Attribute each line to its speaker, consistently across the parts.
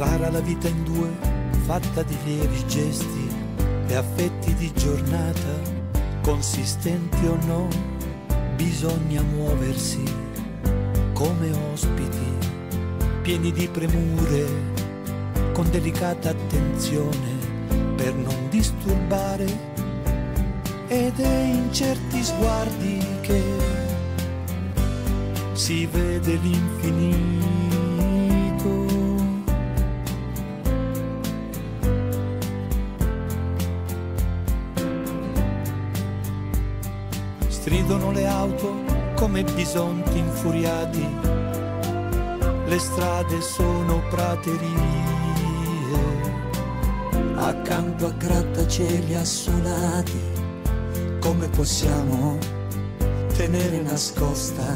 Speaker 1: Rara la vita in due, fatta di lievi gesti e affetti di giornata, consistenti o no, bisogna muoversi come ospiti, pieni di premure, con delicata attenzione per non disturbare ed è in certi sguardi che si vede l'infinito. Stridono le auto come bisonti infuriati, le strade sono praterie,
Speaker 2: accanto a grattacieli assolati, come possiamo tenere nascosta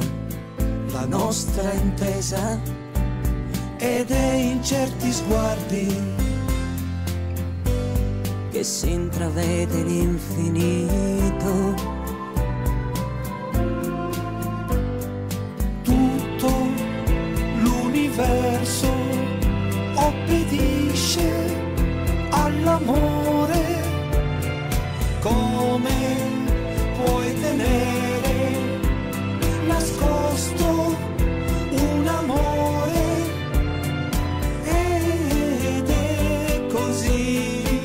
Speaker 2: la nostra intesa?
Speaker 1: ed è in certi sguardi
Speaker 2: che si intravede l'infinito.
Speaker 1: Come puoi tenere nascosto un amore. Ed è così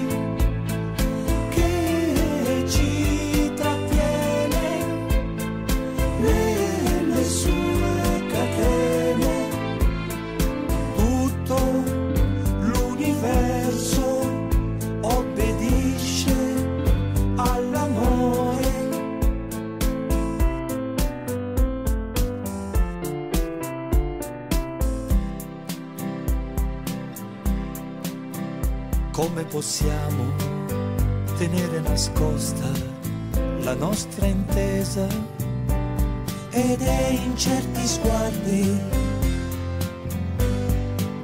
Speaker 1: che ci trattiene nelle sue come possiamo tenere nascosta la nostra intesa ed è in certi sguardi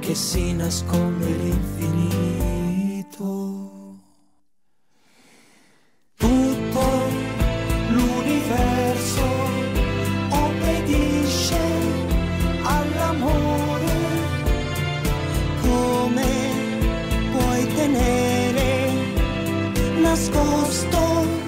Speaker 1: che si nasconde l'infinito. Moscow stole